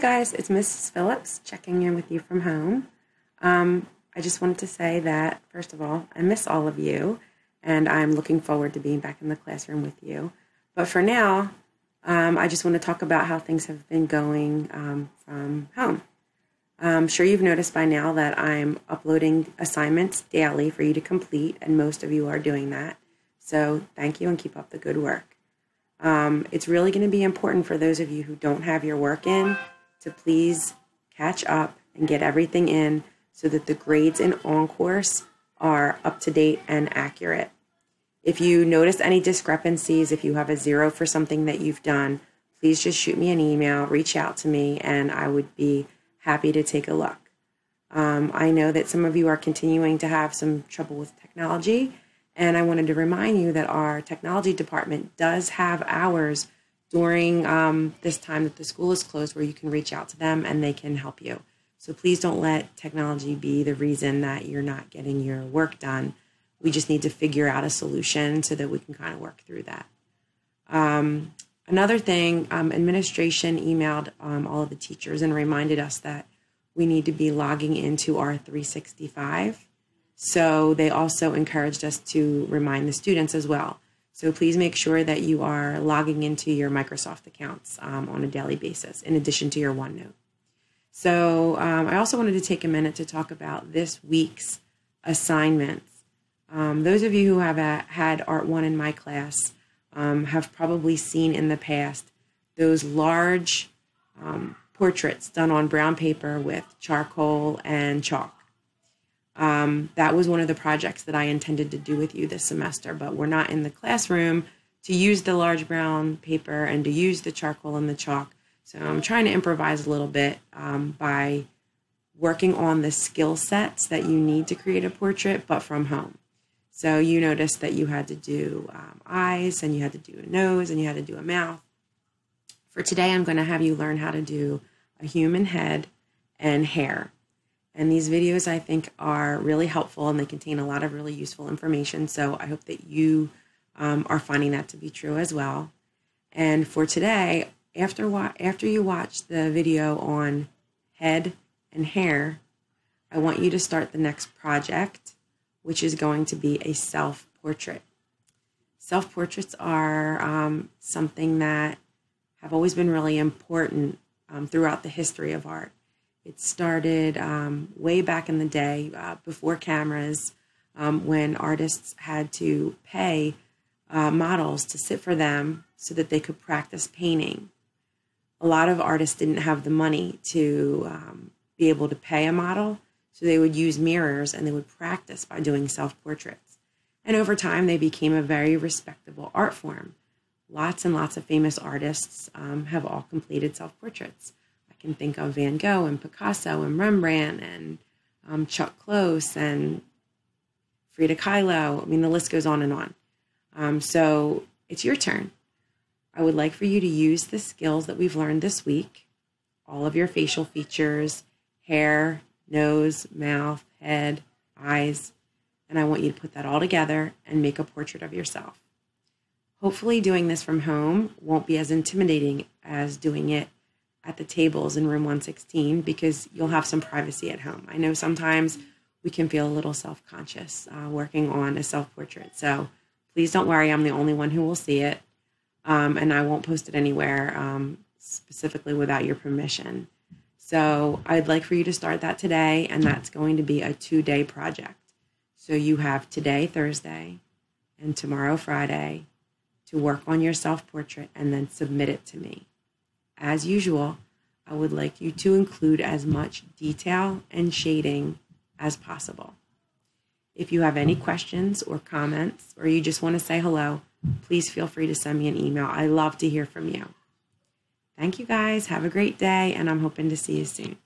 guys, it's Mrs. Phillips checking in with you from home. Um, I just wanted to say that, first of all, I miss all of you and I'm looking forward to being back in the classroom with you. But for now, um, I just want to talk about how things have been going um, from home. I'm sure you've noticed by now that I'm uploading assignments daily for you to complete, and most of you are doing that. So thank you and keep up the good work. Um, it's really going to be important for those of you who don't have your work in to please catch up and get everything in so that the grades in OnCourse are up to date and accurate. If you notice any discrepancies, if you have a zero for something that you've done, please just shoot me an email, reach out to me, and I would be happy to take a look. Um, I know that some of you are continuing to have some trouble with technology, and I wanted to remind you that our technology department does have hours during um, this time that the school is closed where you can reach out to them and they can help you. So please don't let technology be the reason that you're not getting your work done. We just need to figure out a solution so that we can kind of work through that. Um, another thing, um, administration emailed um, all of the teachers and reminded us that we need to be logging into our 365. So they also encouraged us to remind the students as well. So please make sure that you are logging into your Microsoft accounts um, on a daily basis, in addition to your OneNote. So um, I also wanted to take a minute to talk about this week's assignments. Um, those of you who have a, had Art 1 in my class um, have probably seen in the past those large um, portraits done on brown paper with charcoal and chalk. Um, that was one of the projects that I intended to do with you this semester, but we're not in the classroom to use the large brown paper and to use the charcoal and the chalk. So I'm trying to improvise a little bit um, by working on the skill sets that you need to create a portrait, but from home. So you noticed that you had to do um, eyes and you had to do a nose and you had to do a mouth. For today, I'm going to have you learn how to do a human head and hair. And these videos, I think, are really helpful and they contain a lot of really useful information. So I hope that you um, are finding that to be true as well. And for today, after wa- after you watch the video on head and hair, I want you to start the next project, which is going to be a self portrait. Self portraits are um, something that have always been really important um, throughout the history of art. It started um, way back in the day, uh, before cameras, um, when artists had to pay uh, models to sit for them so that they could practice painting a lot of artists didn't have the money to um, be able to pay a model. So they would use mirrors and they would practice by doing self portraits. And over time, they became a very respectable art form. Lots and lots of famous artists um, have all completed self portraits. Can think of Van Gogh and Picasso and Rembrandt and um, Chuck Close and Frida Kahlo. I mean, the list goes on and on. Um, so it's your turn. I would like for you to use the skills that we've learned this week all of your facial features, hair, nose, mouth, head, eyes, and I want you to put that all together and make a portrait of yourself. Hopefully, doing this from home won't be as intimidating as doing it at the tables in room 116 because you'll have some privacy at home. I know sometimes we can feel a little self conscious uh, working on a self portrait. So please don't worry, I'm the only one who will see it um, and I won't post it anywhere um, specifically without your permission. So I'd like for you to start that today, and that's going to be a two day project. So you have today, Thursday, and tomorrow, Friday, to work on your self portrait and then submit it to me. As usual, I would like you to include as much detail and shading as possible. If you have any questions or comments, or you just want to say hello, please feel free to send me an email. I love to hear from you. Thank you guys. Have a great day, and I'm hoping to see you soon.